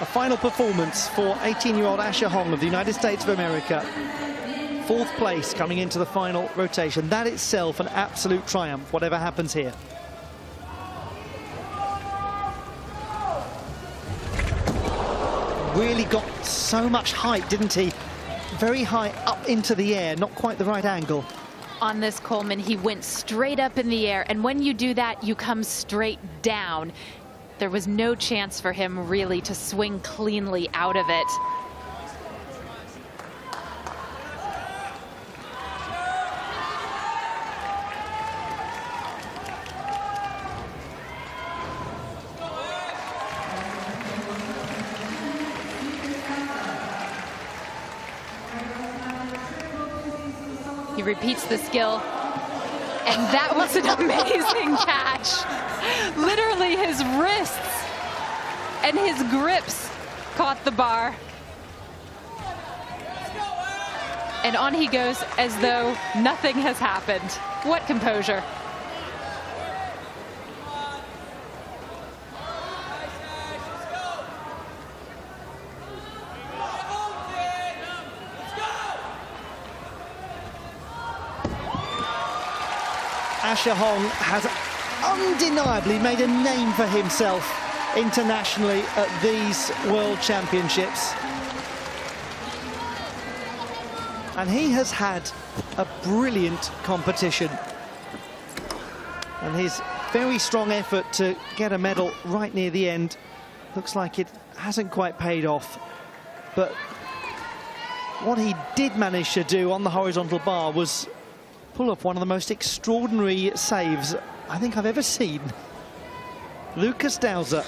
A final performance for 18-year-old Asher Hong of the United States of America. Fourth place coming into the final rotation. That itself an absolute triumph, whatever happens here. Really got so much height, didn't he? Very high up into the air, not quite the right angle. On this Coleman, he went straight up in the air, and when you do that, you come straight down. There was no chance for him really to swing cleanly out of it. He repeats the skill. And that was an amazing catch. And his grips caught the bar. And on he goes as though nothing has happened. What composure. Asher Hong has undeniably made a name for himself internationally at these World Championships. And he has had a brilliant competition. And his very strong effort to get a medal right near the end looks like it hasn't quite paid off. But what he did manage to do on the horizontal bar was pull off one of the most extraordinary saves I think I've ever seen. Lukas Dauser